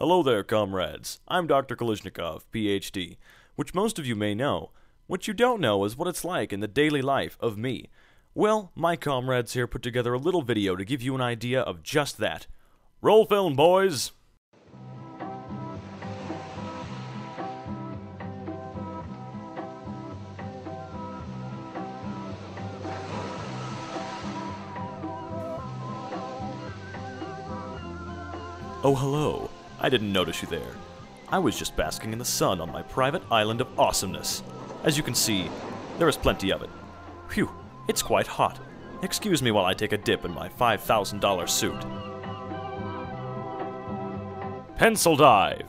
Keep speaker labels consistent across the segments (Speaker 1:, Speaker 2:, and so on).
Speaker 1: Hello there, comrades. I'm Dr. Kalashnikov, PhD, which most of you may know. What you don't know is what it's like in the daily life of me. Well, my comrades here put together a little video to give you an idea of just that. Roll film, boys! Oh, hello. I didn't notice you there. I was just basking in the sun on my private island of awesomeness. As you can see, there is plenty of it. Phew, it's quite hot. Excuse me while I take a dip in my $5,000 suit. Pencil dive!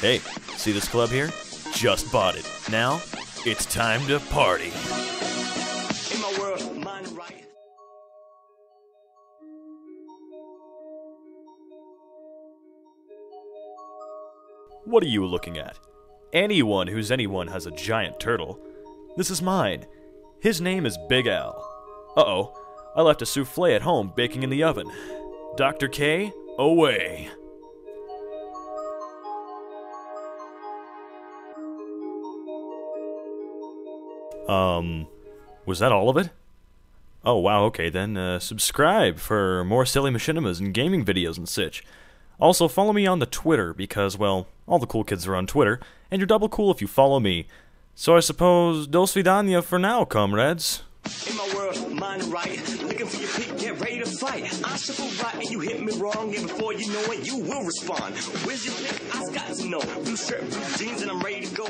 Speaker 1: Hey, see this club here? Just bought it. Now, it's time to party.
Speaker 2: In my world, mind right.
Speaker 1: What are you looking at? Anyone who's anyone has a giant turtle. This is mine. His name is Big Al. Uh oh, I left a souffle at home baking in the oven. Dr. K, away. Um, was that all of it? Oh wow, okay then, uh, subscribe for more silly machinimas and gaming videos and such. Also, follow me on the Twitter because, well, all the cool kids are on Twitter, and you're double cool if you follow me. So I suppose, dos vidania for now, comrades.
Speaker 2: In my world, mind right. Looking for your pick, get ready to fight. I shuffle right and you hit me wrong, and before you know it, you will respond. Where's your pick? I got to know. Blue shirt, blue jeans, and I'm ready to go.